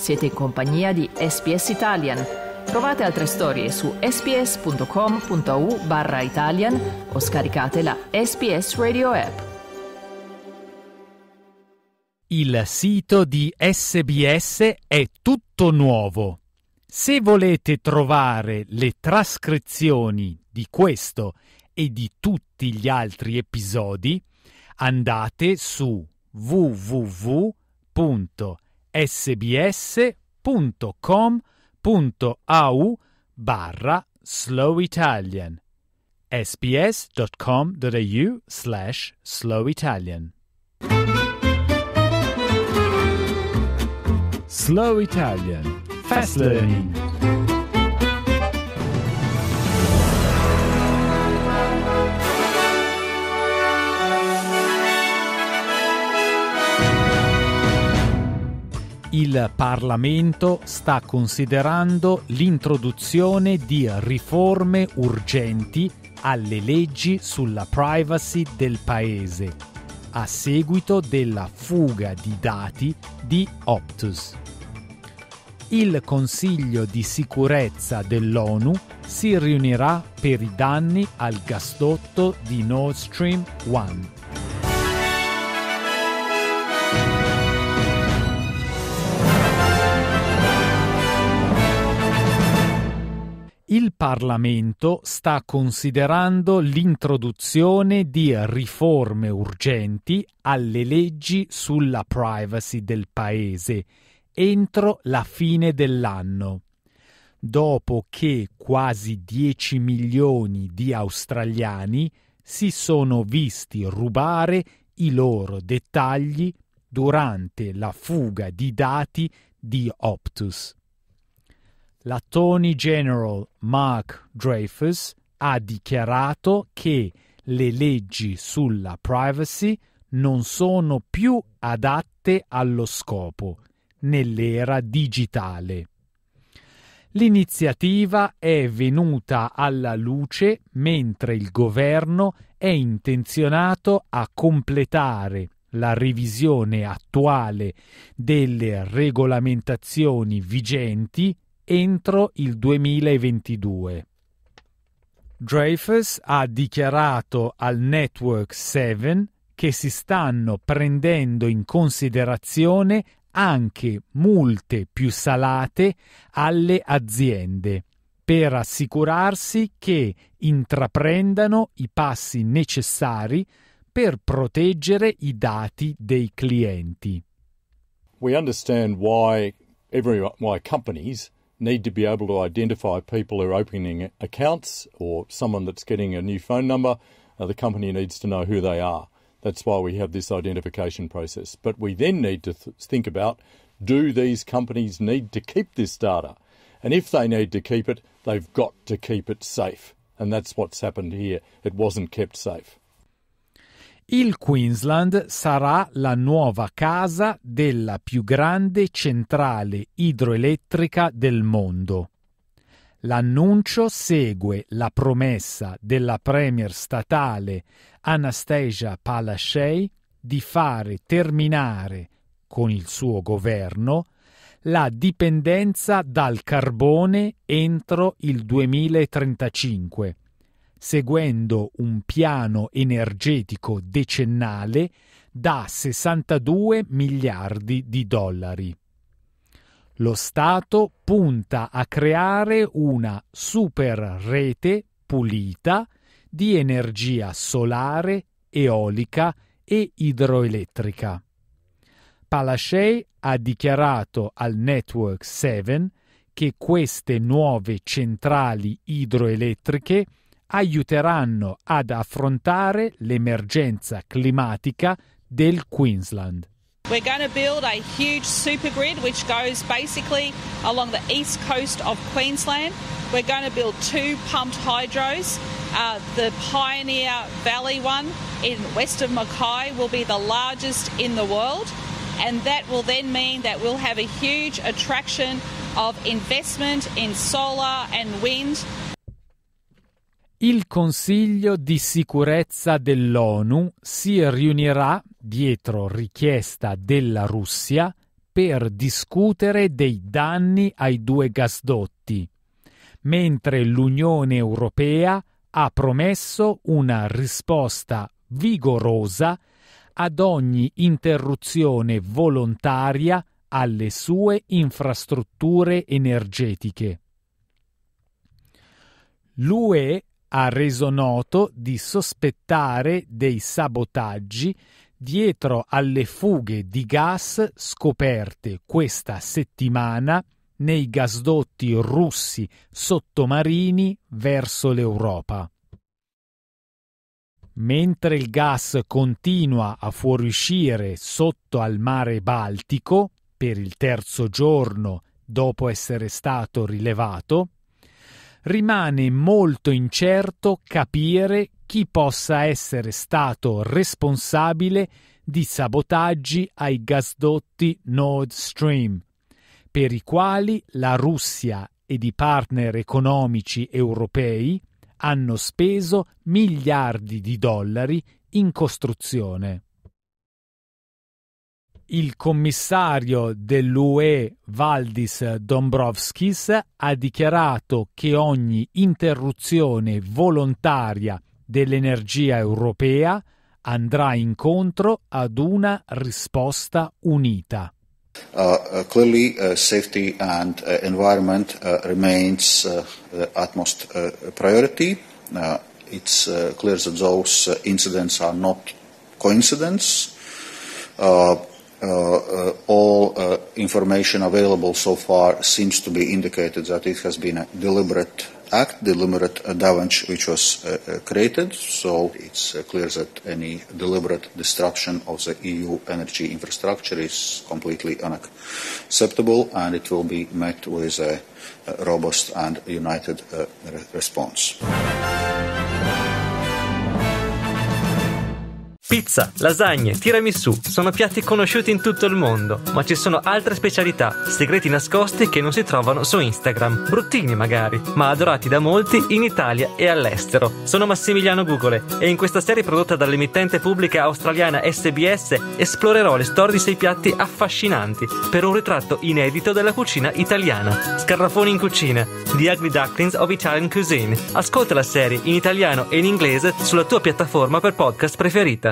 Siete in compagnia di SPS Italian. Trovate altre storie su sps.com.au barra Italian o scaricate la SPS Radio app. Il sito di SBS è tutto nuovo. Se volete trovare le trascrizioni di questo e di tutti gli altri episodi, andate su www.sbs.com.au barra slow italian sbs.com.au slash slow italian Slow Italian. Fast Learning il Parlamento sta considerando l'introduzione di riforme urgenti alle leggi sulla privacy del Paese a seguito della fuga di dati di Optus. Il Consiglio di sicurezza dell'ONU si riunirà per i danni al gasdotto di Nord Stream 1. Il Parlamento sta considerando l'introduzione di riforme urgenti alle leggi sulla privacy del Paese entro la fine dell'anno, dopo che quasi 10 milioni di australiani si sono visti rubare i loro dettagli durante la fuga di dati di Optus l'Attorney General Mark Dreyfus ha dichiarato che le leggi sulla privacy non sono più adatte allo scopo nell'era digitale. L'iniziativa è venuta alla luce mentre il governo è intenzionato a completare la revisione attuale delle regolamentazioni vigenti entro il 2022. Dreyfus ha dichiarato al Network 7 che si stanno prendendo in considerazione anche multe più salate alle aziende per assicurarsi che intraprendano i passi necessari per proteggere i dati dei clienti. We understand why every why companies need to be able to identify people who are opening accounts or someone that's getting a new phone number. Uh, the company needs to know who they are. That's why we have this identification process. But we then need to th- think about do these companies need to keep this data? And if they need to keep it, they've got to keep it safe. And that's what's happened here. It wasn't kept safe. Il Queensland sarà la nuova casa della più grande centrale idroelettrica del mondo. L'annuncio segue la promessa della premier statale Anastasia Palaszczuk di fare terminare con il suo governo la dipendenza dal carbone entro il 2035 seguendo un piano energetico decennale da 62 miliardi di dollari. Lo Stato punta a creare una super rete pulita di energia solare, eolica e idroelettrica. Palaszczuk ha dichiarato al Network 7 che queste nuove centrali idroelettriche aiuteranno ad affrontare l'emergenza climatica del Queensland. We're going to build a huge super grid which goes basically along the east coast of Queensland. We're going to build two pumped hydros. Uh, the Pioneer Valley one in west of Mackay will be the largest in the world, and that will then mean that we'll have a huge attraction of investment in solar and wind il Consiglio di sicurezza dell'ONU si riunirà, dietro richiesta della Russia, per discutere dei danni ai due gasdotti, mentre l'Unione Europea ha promesso una risposta vigorosa ad ogni interruzione volontaria alle sue infrastrutture energetiche. L'UE ha reso noto di sospettare dei sabotaggi dietro alle fughe di gas scoperte questa settimana nei gasdotti russi sottomarini verso l'Europa. Mentre il gas continua a fuoriuscire sotto al mare Baltico per il terzo giorno dopo essere stato rilevato, rimane molto incerto capire chi possa essere stato responsabile di sabotaggi ai gasdotti Nord Stream, per i quali la Russia ed i partner economici europei hanno speso miliardi di dollari in costruzione. Il commissario dell'UE Valdis Dombrovskis ha dichiarato che ogni interruzione volontaria dell'energia europea andrà incontro ad una risposta unita. Uh, uh, clearly, uh, safety and uh, environment uh, remains uh, the utmost priority. it's clear that those incidents are not coincidence. all information available so far seems to be indicated that it has been a deliberate Act, deliberate damage which was uh, uh, created. So it's uh, clear that any deliberate destruction of the EU energy infrastructure is completely unacceptable and it will be met with a, a robust and united uh, response. Pizza, lasagne, tiramisù sono piatti conosciuti in tutto il mondo, ma ci sono altre specialità, segreti nascosti che non si trovano su Instagram. Bruttini magari, ma adorati da molti in Italia e all'estero. Sono Massimiliano Gugole e in questa serie prodotta dall'emittente pubblica australiana SBS esplorerò le storie di sei piatti affascinanti per un ritratto inedito della cucina italiana. Scarrafoni in cucina, The Ugly Ducklings of Italian Cuisine. Ascolta la serie in italiano e in inglese sulla tua piattaforma per podcast preferita.